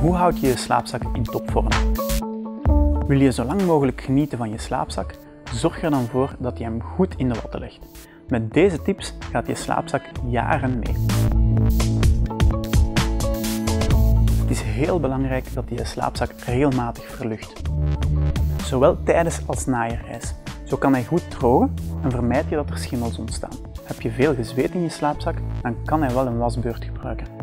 Hoe houd je je slaapzak in topvorm? Wil je zo lang mogelijk genieten van je slaapzak? Zorg er dan voor dat je hem goed in de watten legt. Met deze tips gaat je slaapzak jaren mee. Het is heel belangrijk dat je je slaapzak regelmatig verlucht. Zowel tijdens als na je reis. Zo kan hij goed drogen en vermijd je dat er schimmels ontstaan. Heb je veel gezweet in je slaapzak, dan kan hij wel een wasbeurt gebruiken.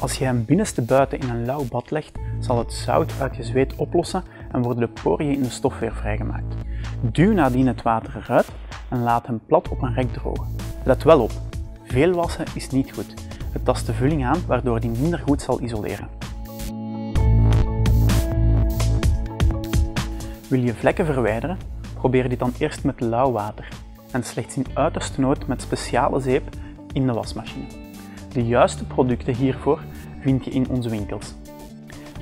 Als je hem binnenste buiten in een lauw bad legt, zal het zout uit je zweet oplossen en worden de poriën in de stof weer vrijgemaakt. Duw nadien het water eruit en laat hem plat op een rek drogen. Let wel op, veel wassen is niet goed. Het tast de vulling aan waardoor die minder goed zal isoleren. Wil je vlekken verwijderen? Probeer dit dan eerst met lauw water en slechts in uiterste nood met speciale zeep in de wasmachine. De juiste producten hiervoor vind je in onze winkels.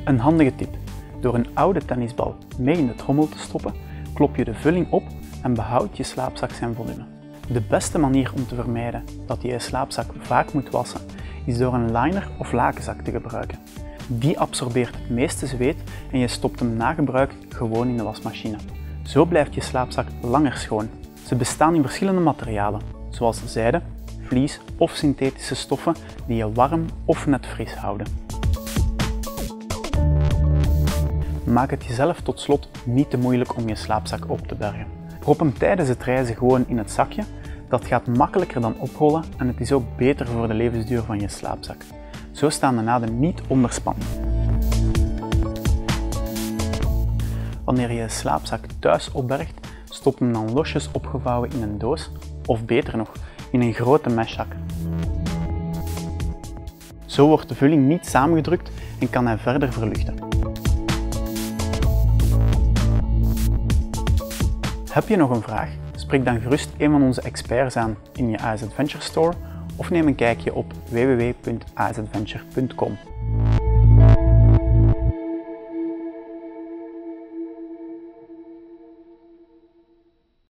Een handige tip. Door een oude tennisbal mee in de trommel te stoppen, klop je de vulling op en behoudt je slaapzak zijn volume. De beste manier om te vermijden dat je je slaapzak vaak moet wassen, is door een liner of lakenzak te gebruiken. Die absorbeert het meeste zweet en je stopt hem na gebruik gewoon in de wasmachine. Zo blijft je slaapzak langer schoon. Ze bestaan in verschillende materialen, zoals zijde, vlies of synthetische stoffen die je warm of net fris houden. Maak het jezelf tot slot niet te moeilijk om je slaapzak op te bergen. Prop hem tijdens het reizen gewoon in het zakje. Dat gaat makkelijker dan oprollen en het is ook beter voor de levensduur van je slaapzak. Zo staan de naden niet onder spanning. Wanneer je je slaapzak thuis opbergt, stop hem dan losjes opgevouwen in een doos of beter nog, in een grote meshzak. Zo wordt de vulling niet samengedrukt en kan hij verder verluchten. Heb je nog een vraag? Spreek dan gerust een van onze experts aan in je AS Adventure Store of neem een kijkje op www.asadventure.com.